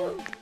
Oh.